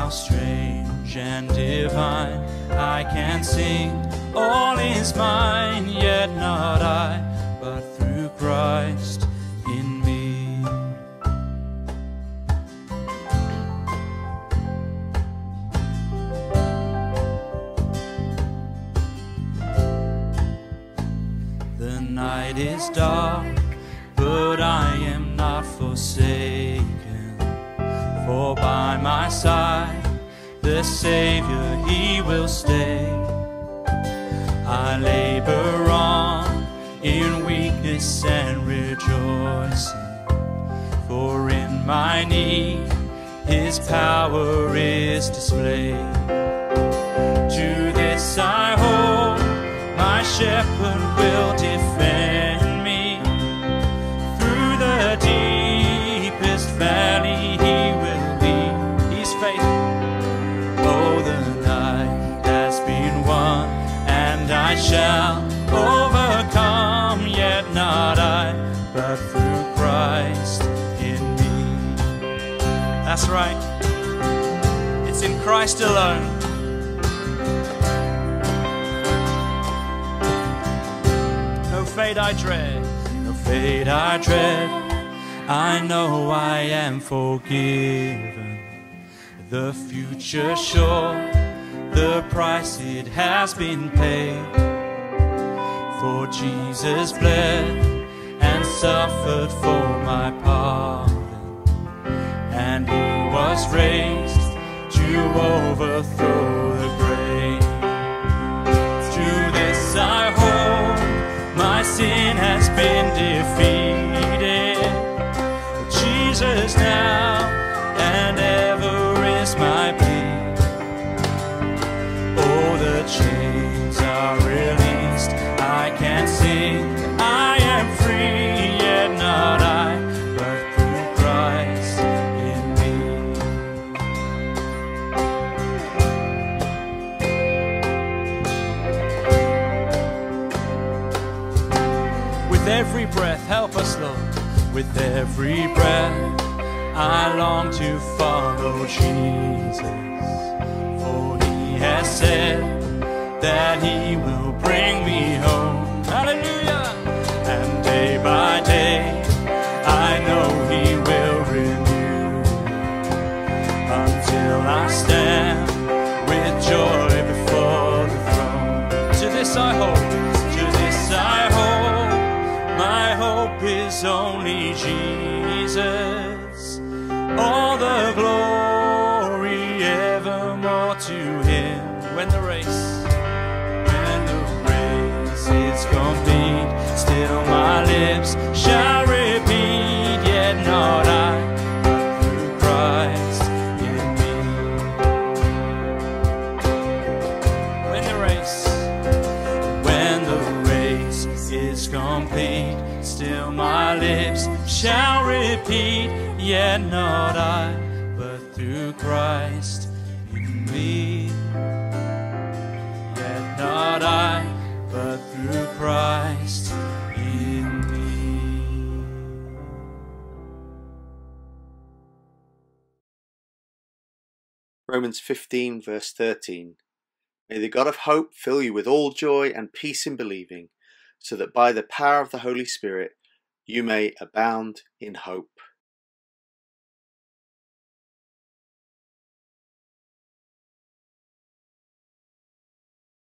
how strange and divine I can sing, all is mine, yet not I, but through Christ in me. The night is dark, but I am not forsaken. For by my side, the Savior, He will stay. I labor on in weakness and rejoicing. For in my need, His power is displayed. To this I hold, my shepherd I shall overcome, yet not I, but through Christ in me. That's right. It's in Christ alone. No fate I dread, no fate I dread. I know I am forgiven. The future sure, the price it has been paid. For Jesus bled and suffered for my pardon, and he was raised to overthrow the grave. To this I hold, my sin has been defeated. Every breath, help us, Lord. With every breath, I long to follow Jesus. For he has said that he will bring me home. Shall repeat, yet not I, through Christ in me. When the race, when the race is complete, still my lips shall repeat, yet not I, but through Christ in me. Yet not I, Romans 15, verse 13. May the God of hope fill you with all joy and peace in believing, so that by the power of the Holy Spirit you may abound in hope.